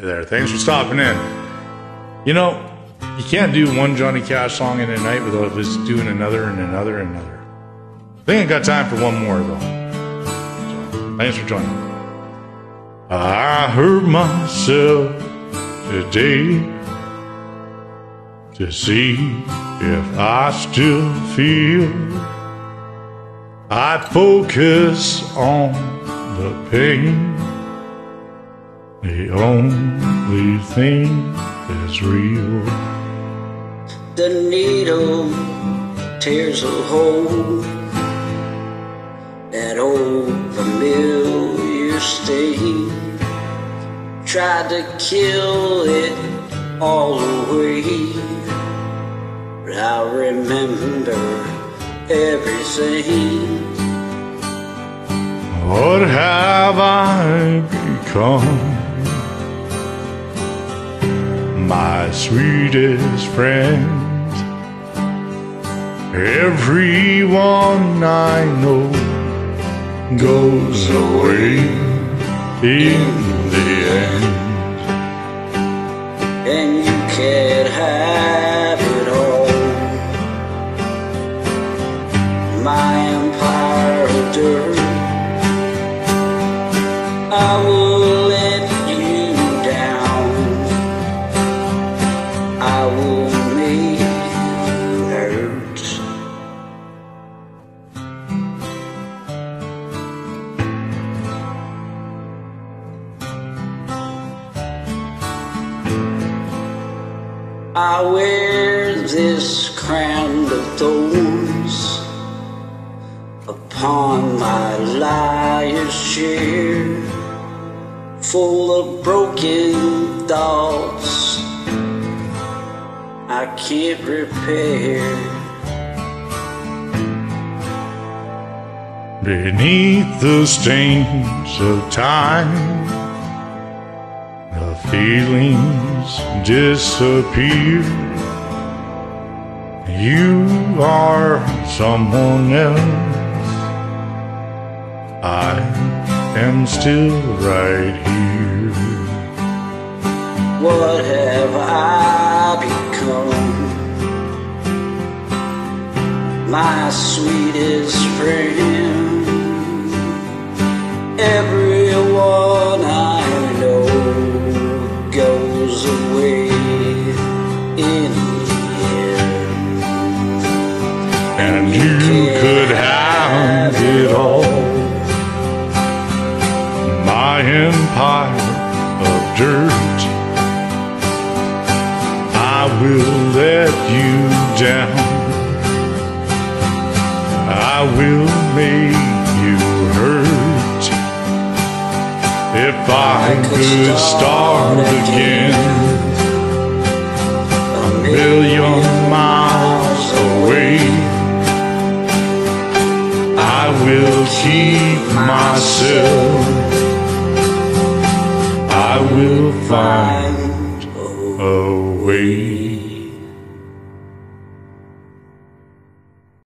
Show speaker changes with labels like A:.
A: Hey there, thanks for stopping in. You know, you can't do one Johnny Cash song in a night without just doing another and another and another. I think I got time for one more though. So, thanks for joining. I hurt myself today to see if I still feel. I focus on the pain. The only thing that's real.
B: The needle tears a hole. That old familiar stain. Tried to kill it all away. But I remember everything.
A: What have I become? My sweetest friend. Everyone I know goes away in the
B: I wear this crown of thorns upon my liar's chair, full of broken thoughts I can't repair.
A: Beneath the stains of time, feelings disappear. You are someone else. I am still right here.
B: What have I become? My sweetest friend. Everyone
A: And you could have it all. My empire of dirt. I will let you down. I will make you hurt. If I could start again, will keep myself. I will find
B: find
A: a way.